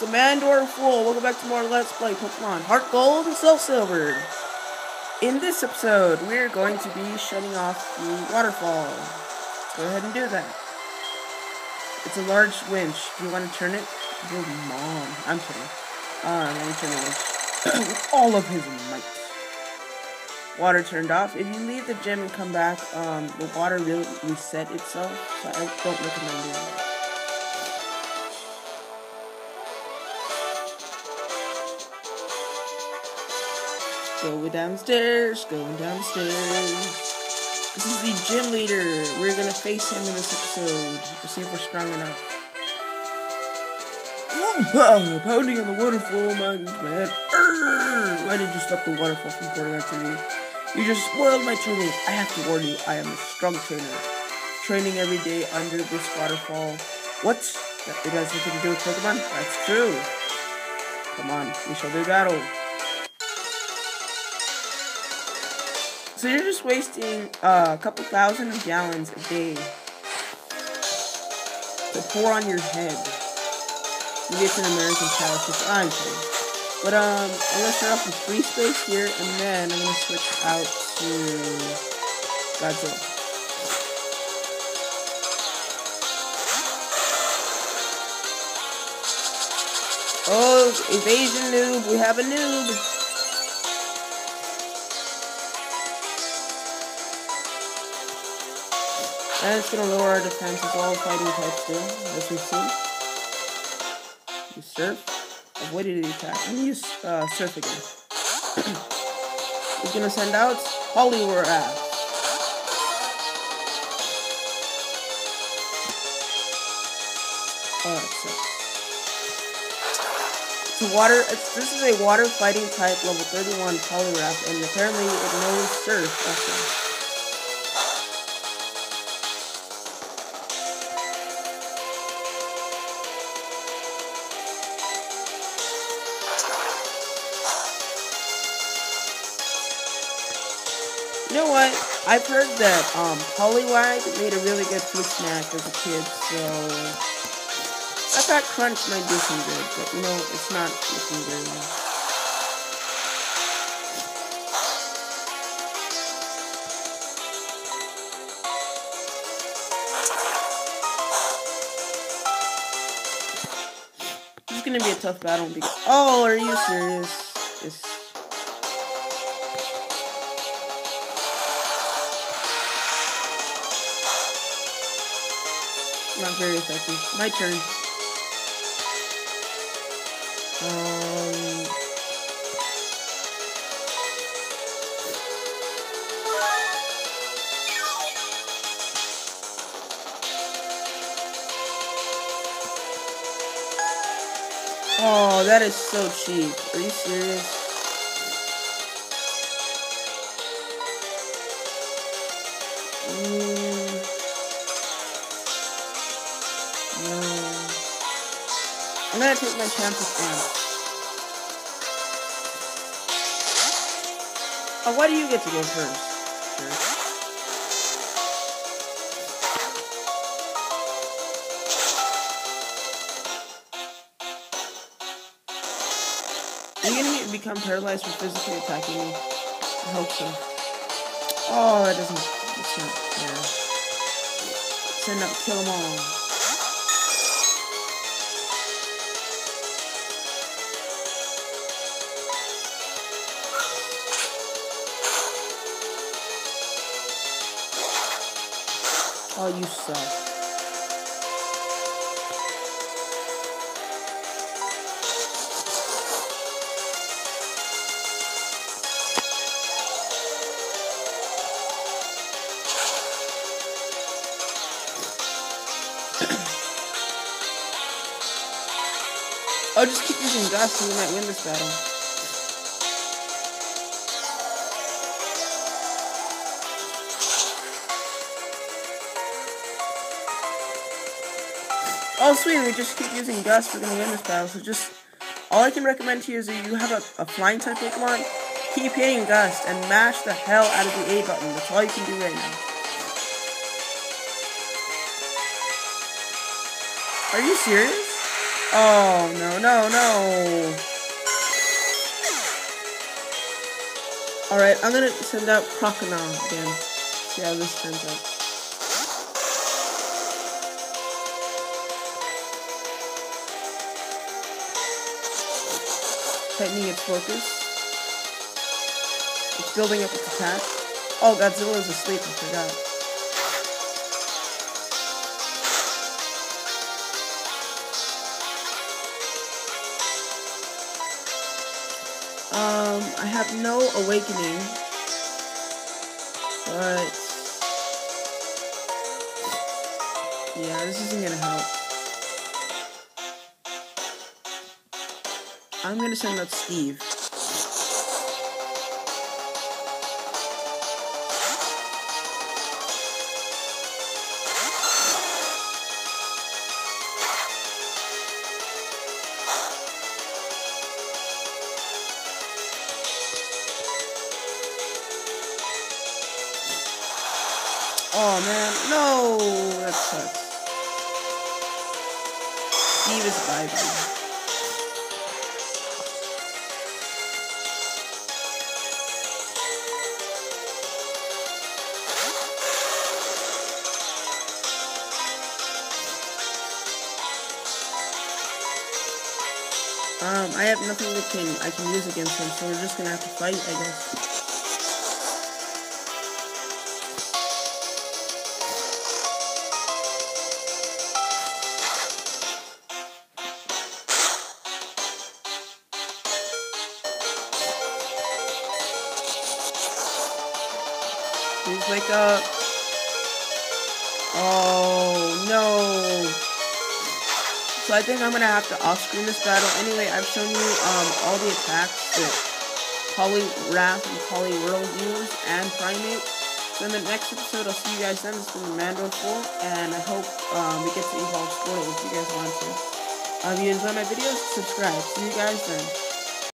it's the Mandorfool. Welcome back to more Let's Play Pokemon Heart Gold and Soul Silver. In this episode, we're going to be shutting off the waterfall. Go ahead and do that. It's a large winch. Do you want to turn it? Your mom. I'm kidding. Uh, let me turn the winch with all of his might. Water turned off. If you leave the gym and come back, um, the water will reset itself. So I don't recommend doing that. Going downstairs, going downstairs. This is the gym leader. We're gonna face him in this episode to see if we're strong enough. Oh, pounding on the waterfall, man. man. Why did you stop the waterfall from pouring out to me? You just spoiled my training. I have to warn you, I am a strong trainer. Training every day under this waterfall. What? That it has nothing to do with Pokemon? That's true. Come on, we shall do battle. So you're just wasting uh, a couple thousand gallons a day to pour on your head. Maybe it's an American which I'm kidding. But um, I'm gonna start off with free space here, and then I'm gonna switch out to Godzilla. Oh, evasion noob! We have a noob. And it's gonna lower our defense as all fighting types do, as we've seen. You surf, avoided the attack, and use uh, surf again. He's gonna send out Poliwrath. That sucks. It's water. This is a water fighting type level 31 Poliwrath, and apparently it knows surf also. You know what? I've heard that um, Poliwag made a really good fruit snack as a kid, so I thought Crunch might do some good, but know, it's not looking very well. This is gonna be a tough battle because. Oh, are you serious? It's not very effective. My turn. Um. Oh, that is so cheap. Are you serious? I'm gonna take my chances now. Oh, why do you get to go first? Sure. Become paralyzed from physically attacking me? I hope so. Oh, that doesn't. That's not fair. Send up, kill them all. Oh, you suck. Oh, just keep using Gust and you might win this battle. Oh, sweet, we just keep using Gust, we're gonna win this battle. So just, all I can recommend to you is that you have a, a flying type Pokemon, keep hitting Gust and mash the hell out of the A button. That's all you can do right now. Are you serious? Oh, no, no, no. Alright, I'm gonna send out Crocodile again. See how this turns out. Tightening its focus. It's building up its attack. Oh, Godzilla's asleep, I forgot. Um, I have no awakening, but yeah, this isn't gonna help. I'm gonna send out Steve. Oh man, no, that sucks. Steve is vibing. Um, I have nothing that can I can use against him, so we're just gonna have to fight, I guess. Please wake up. Oh, no. So I think I'm going to have to off-screen this battle. Anyway, I've shown you um, all the attacks that Poliwrath and Poliwhirl use and Primeape. So in the next episode, I'll see you guys then. This been Mandorfool, and I hope um, we get to evolve Squirtle if you guys want to. Uh, if you enjoy my videos, subscribe. See you guys then.